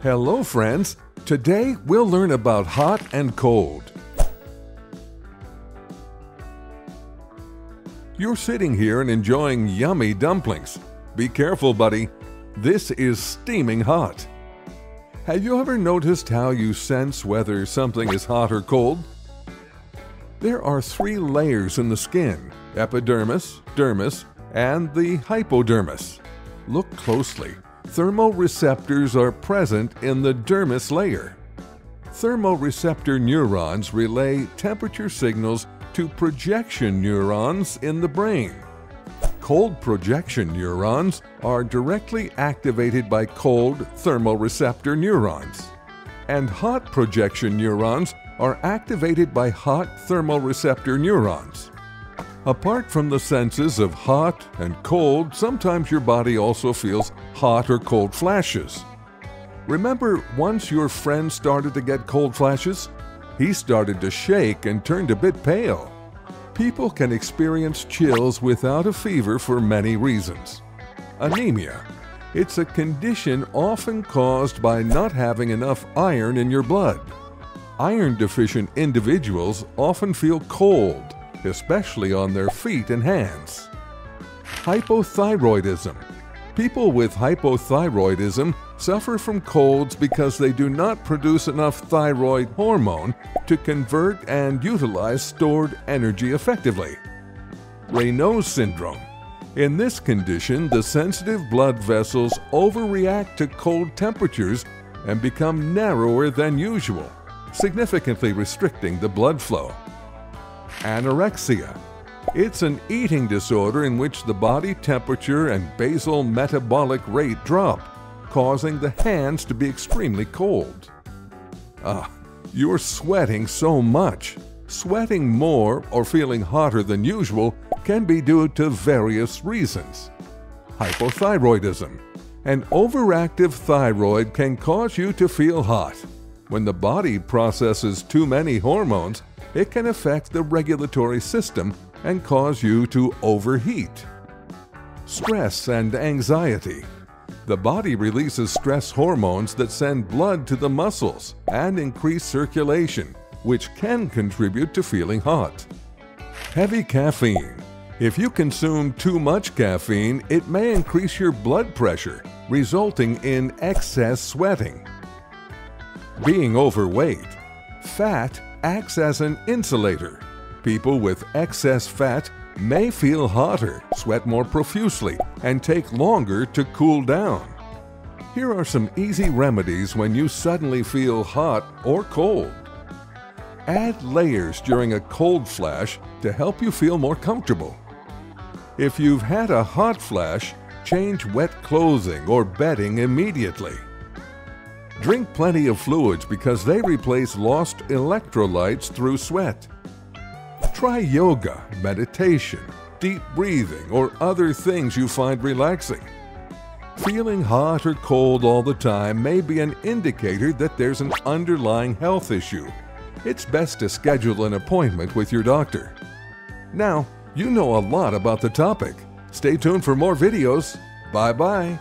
Hello, friends. Today we'll learn about hot and cold. You're sitting here and enjoying yummy dumplings. Be careful, buddy. This is steaming hot. Have you ever noticed how you sense whether something is hot or cold? There are three layers in the skin epidermis, dermis, and the hypodermis. Look closely. Thermoreceptors are present in the dermis layer. Thermoreceptor neurons relay temperature signals to projection neurons in the brain. Cold projection neurons are directly activated by cold thermoreceptor neurons. And hot projection neurons are activated by hot thermoreceptor neurons. Apart from the senses of hot and cold, sometimes your body also feels hot or cold flashes. Remember once your friend started to get cold flashes? He started to shake and turned a bit pale. People can experience chills without a fever for many reasons. Anemia. It's a condition often caused by not having enough iron in your blood. Iron deficient individuals often feel cold, especially on their feet and hands. Hypothyroidism. People with hypothyroidism suffer from colds because they do not produce enough thyroid hormone to convert and utilize stored energy effectively. Raynaud's syndrome. In this condition, the sensitive blood vessels overreact to cold temperatures and become narrower than usual, significantly restricting the blood flow. Anorexia. It's an eating disorder in which the body temperature and basal metabolic rate drop, causing the hands to be extremely cold. Ah, you're sweating so much. Sweating more or feeling hotter than usual can be due to various reasons. Hyperthyroidism. An overactive thyroid can cause you to feel hot. When the body processes too many hormones, it can affect the regulatory system and cause you to overheat. Stress and anxiety. The body releases stress hormones that send blood to the muscles and increase circulation, which can contribute to feeling hot. Heavy caffeine. If you consume too much caffeine, it may increase your blood pressure, resulting in excess sweating. Being overweight. Fat acts as an insulator. People with excess fat may feel hotter, sweat more profusely, and take longer to cool down. Here are some easy remedies when you suddenly feel hot or cold. Add layers during a cold flash to help you feel more comfortable. If you've had a hot flash, change wet clothing or bedding immediately. Drink plenty of fluids because they replace lost electrolytes through sweat. Try yoga, meditation, deep breathing, or other things you find relaxing. Feeling hot or cold all the time may be an indicator that there's an underlying health issue. It's best to schedule an appointment with your doctor. Now, you know a lot about the topic. Stay tuned for more videos. Bye bye.